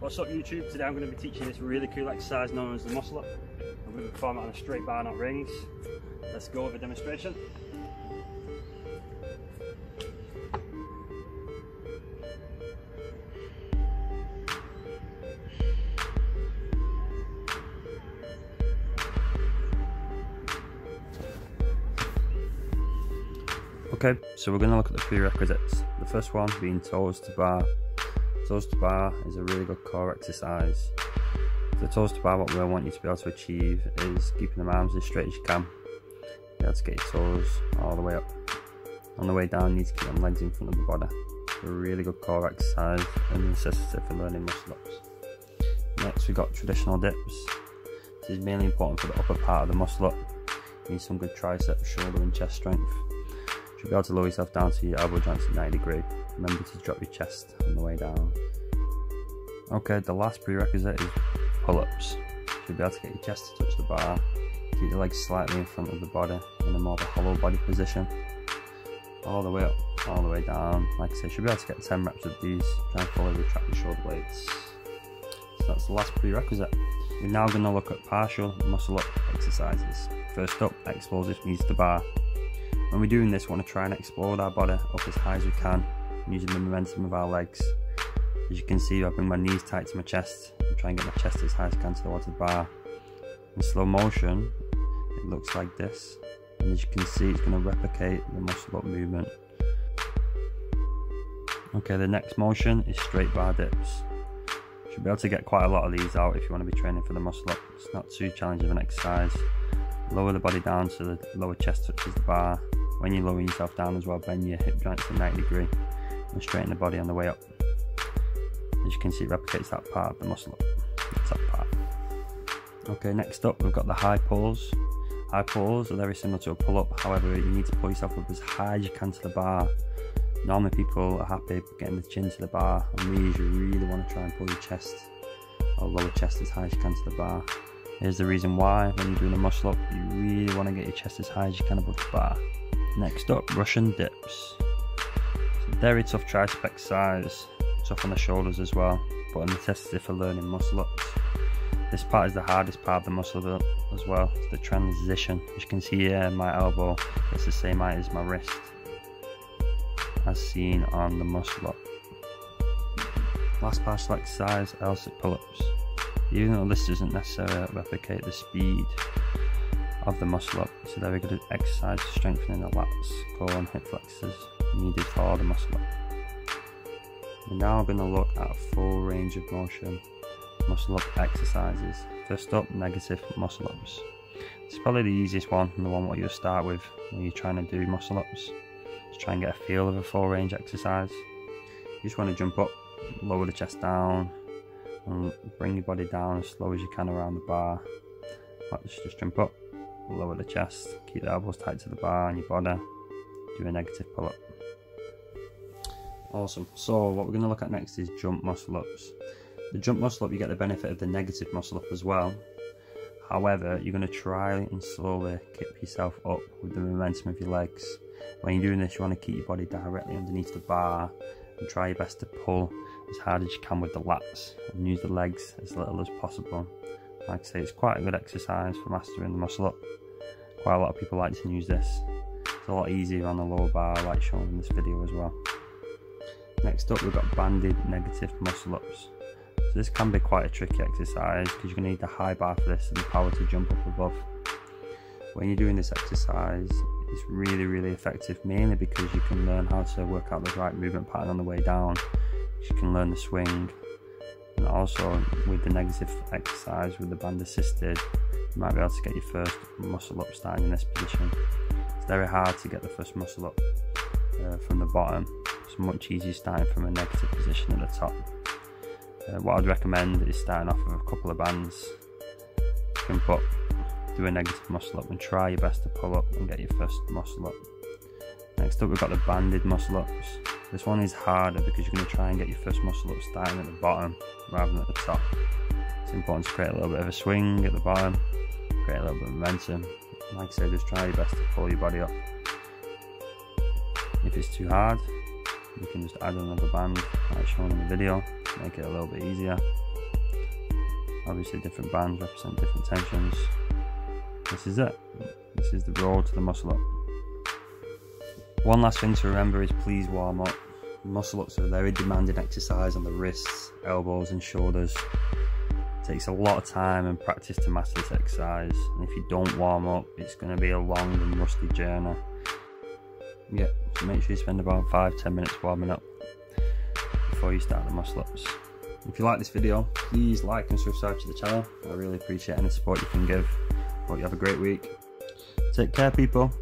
What's up YouTube? Today I'm going to be teaching this really cool exercise known as the muscle up. I'm going to perform it on a straight bar, not rings. Let's go with a demonstration. Okay, so we're going to look at the prerequisites. The first one being toes to bar. Toes to bar is a really good core exercise. The toes to bar, what we want you to be able to achieve is keeping the arms as straight as you can. Be able to get your toes all the way up. On the way down, you need to keep them legs in front of the body. It's a really good core exercise and necessity for learning muscle ups. Next, we've got traditional dips. This is mainly important for the upper part of the muscle up. You need some good tricep, shoulder, and chest strength should be able to lower yourself down to your elbow joints at 90 degree. Remember to drop your chest on the way down. Okay, the last prerequisite is pull-ups. Should be able to get your chest to touch the bar. Keep your legs slightly in front of the body in a more of a hollow body position. All the way up, all the way down. Like I said, should be able to get 10 reps of these. Try and fully retract your shoulder blades. So that's the last prerequisite. We're now going to look at partial muscle up exercises. First up, explosive knees to bar. When we're doing this, we want to try and explode our body up as high as we can using the momentum of our legs. As you can see, I bring my knees tight to my chest and try and get my chest as high as I can towards the bar. In slow motion, it looks like this. And as you can see, it's going to replicate the muscle up movement. Okay, the next motion is straight bar dips. Should be able to get quite a lot of these out if you want to be training for the muscle up. It's not too challenging of an exercise. Lower the body down so the lower chest touches the bar when you lower yourself down as well, bend your hip joints to 90 degree and straighten the body on the way up. As you can see, it replicates that part of the muscle up. Part. Okay, next up, we've got the high pulls. High pulls are very similar to a pull up, however, you need to pull yourself up as high as you can to the bar. Normally, people are happy getting the chin to the bar. On these, you really want to try and pull your chest or lower chest as high as you can to the bar. Here's the reason why when you're doing a muscle up, you really want to get your chest as high as you can above the bar. Next up, Russian dips. very tough tricep exercise, tough on the shoulders as well, but a necessity for learning muscle ups. This part is the hardest part of the muscle up as well, it's the transition. As you can see here, my elbow is the same height as my wrist, as seen on the muscle up. Last partial exercise, L-sit pull-ups. Even though this doesn't necessarily replicate the speed of the muscle up. It's a very good exercise strengthening the lats, core and hip flexors needed for the muscle up. We're now going to look at full range of motion muscle up exercises. First up, negative muscle ups. It's probably the easiest one and the one what you'll start with when you're trying to do muscle ups. Just try and get a feel of a full range exercise. You just want to jump up, lower the chest down, and bring your body down as slow as you can around the bar. Let's just jump up, lower the chest, keep the elbows tight to the bar and your body, do a negative pull up. Awesome. So what we're going to look at next is jump muscle ups. The jump muscle up, you get the benefit of the negative muscle up as well. However, you're going to try and slowly keep yourself up with the momentum of your legs. When you're doing this, you want to keep your body directly underneath the bar and try your best to pull as hard as you can with the lats and use the legs as little as possible. Like I say, it's quite a good exercise for mastering the muscle up. Quite a lot of people like to use this. It's a lot easier on the lower bar, like shown in this video as well. Next up, we've got banded negative muscle ups. So this can be quite a tricky exercise because you're to need the high bar for this and the power to jump up above. When you're doing this exercise, it's really, really effective, mainly because you can learn how to work out the right movement pattern on the way down. You can learn the swing, and also with the negative exercise with the band assisted you might be able to get your first muscle up starting in this position. It's very hard to get the first muscle up uh, from the bottom. It's much easier starting from a negative position at the top. Uh, what I'd recommend is starting off with a couple of bands. Jump up do a negative muscle up and try your best to pull up and get your first muscle up. Next up we've got the banded muscle ups this one is harder because you're going to try and get your first muscle up starting at the bottom rather than at the top. It's important to create a little bit of a swing at the bottom create a little bit of momentum. Like I said, just try your best to pull your body up. If it's too hard, you can just add another band like shown in the video, make it a little bit easier. Obviously different bands represent different tensions. This is it. This is the road to the muscle up. One last thing to remember is please warm up. Muscle ups are a very demanding exercise on the wrists, elbows and shoulders. It takes a lot of time and practice to master this exercise and if you don't warm up it's going to be a long and rusty journey. Yeah, so make sure you spend about 5-10 minutes warming up before you start the muscle ups. If you like this video, please like and subscribe to the channel. I really appreciate any support you can give. Hope you have a great week. Take care people.